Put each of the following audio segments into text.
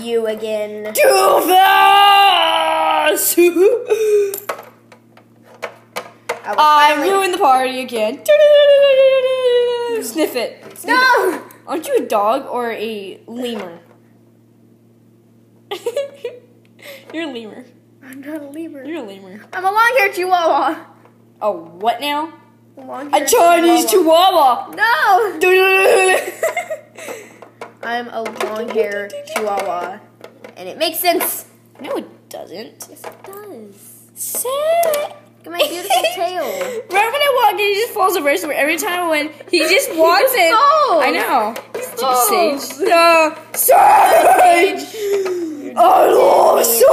you again. Too fast! I will I finally- ruined the party again. Sniff it. Sniff it. No! Aren't you a dog or a lemur? You're a lemur. I'm not a lemur. You're a lemur. I'm a long-haired chihuahua. Oh, what now? A A Chinese chihuahua. No! Say I'm a long-haired chihuahua. And it makes sense. no, it doesn't. Yes, it does. Say it. Look at my beautiful tail. Right when I walk in, he just falls over. So every time when he just walks in, falls. I know. falls. Sage. No, Sage. I love Sage.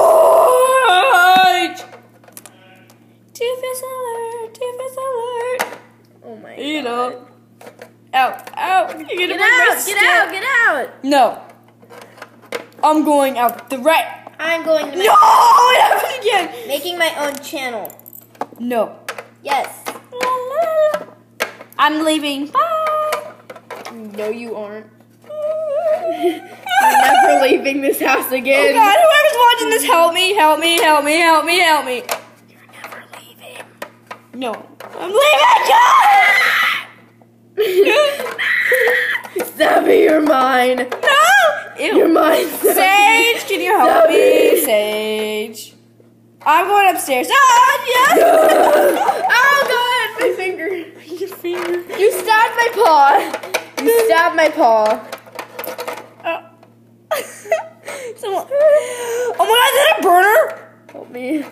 Two-face alert. Two-face alert. Oh my You god. know. Out, out. You're gonna Get break my out, get stick. out, get out. No. I'm going out the right. I'm going to No, make, it happened again. making my own channel. No. Yes. I'm leaving. Bye. No, you aren't. You're never leaving this house Oh again. God, whoever's watching this, help me, help me, help me, help me, help me. You're never leaving. No. I'm leaving. Savvy, you're mine. no. You're Ew. mine. Sage, can you help me? Sage. I'm going upstairs. Oh, yes. oh god, my finger. Your finger. You stabbed my paw. You stabbed my paw. Oh. Someone. Oh my God, is that a burner? Help me.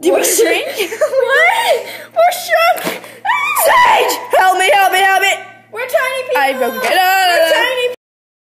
Did we shrink? what? We're shrunk. Sage, help me, help me, help me. We're tiny people. I broke again. We're tiny